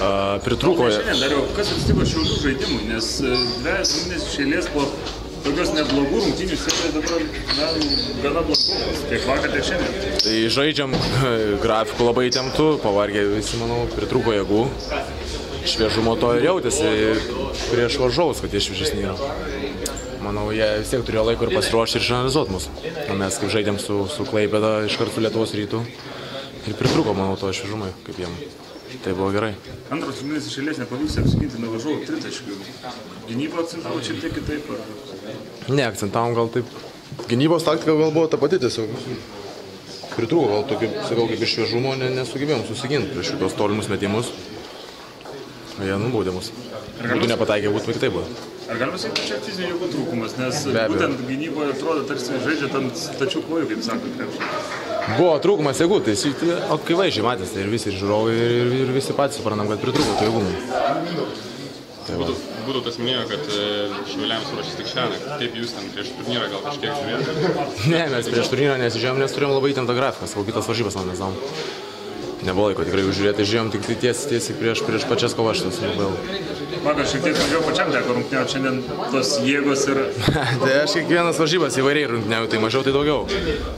A, pritrūko. Šiandien dariau, kas atsitiko šiaulių žaidimui, nes e, dviejas rungtynės iš eilės po tokios neblogų rungtynių serija dabar na, gana blogos, tiek vakar, tiek šiandien. Tai žaidžiam grafikų labai įtemptų, pavargę visi, manau, pritrūko jėgų. Šviežumo to ir jautėsi prieš varžovus, kad jie šviežesni yra. Manau, jie vis tiek turėjo laiko ir pasiruošti ir išanalizuoti mus. O mes kaip žaidėm su, su Klaipėda iš karto Lietuvos rytų. Ir pritrūko, manau, to šviežumai, kaip jiem. Tai buvo gerai. Antros rungtynės iš eilės nepavyks apsiginti nuo varžovų tritaškių. Gynybą akcentavo šiek tiek kitaip. Ar... Ne, akcentavom gal taip. Gynybos taktika gal buvo ta pati tiesiog. Pritrūko gal tokio, sakau, kaip iš šviežumo ne, nesugebėjom susiginti prieš šitos tolimus metimus. O jie nubaudė mus. Jeigu nepataikė, būtų kitaip buvo. Ar galima sakyti, čia fizinio jėgų trūkumas, nes būtent gynyboje atrodo tarsi žaidžia ant stačių kojų, kaip sako krepšininkas. Buvo trūkumas jėgų, tai jis- akivaizdžiai matęs, tai ir visi ir žiūrovai, ir, ir, ir visi patys suprantam, kad pritrūko tų jėgų. Tai va. Būtų tas minėjo, kad e, šiauliams ruošis tik šiandien. Kaip jūs ten prieš turnyrą gal kažkiek žiūrėjote? Ne, mes prieš turnyrą nesižiūrėjom, nes turėjom labai įtemptą grafiką, savo kitas varžybas man nežinau. Nebuvo laiko tikrai žiūrėti, žiūrėjom tik tai tiesiai tiesi prieš, prieš pačias kovas šitas Vakar šiek tiek mažiau pačiam teko rungtynėti, šiandien tos jėgos ir tai aš kiekvienas varžybas įvairiai rungtyniauju, tai mažiau, tai daugiau.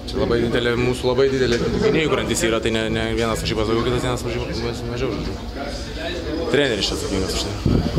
Čia labai didelė, mūsų labai didelė gynėjų grandis yra, tai ne, ne vienas varžybas daugiau, kitas vienas varžybas mažiau. Treneris čia atsakingas už tai.